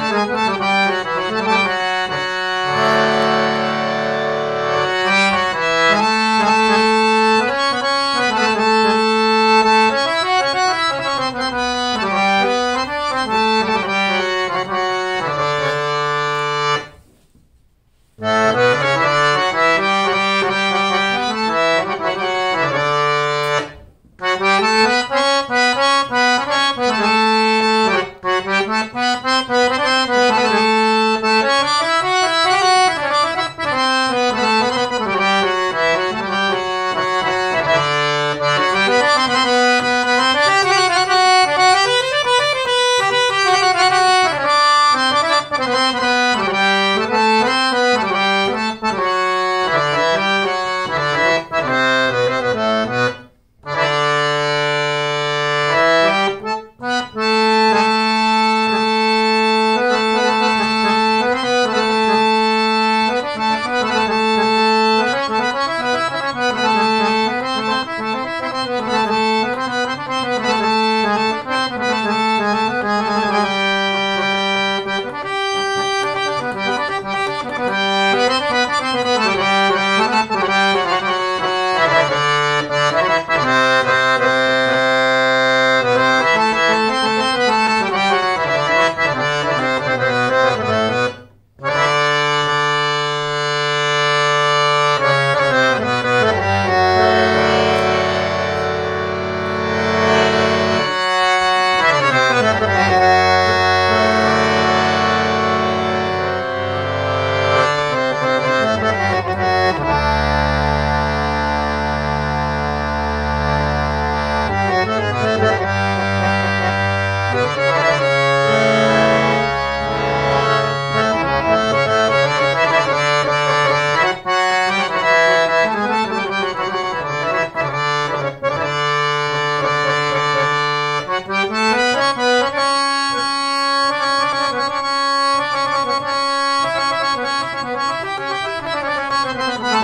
Thank you. Bye.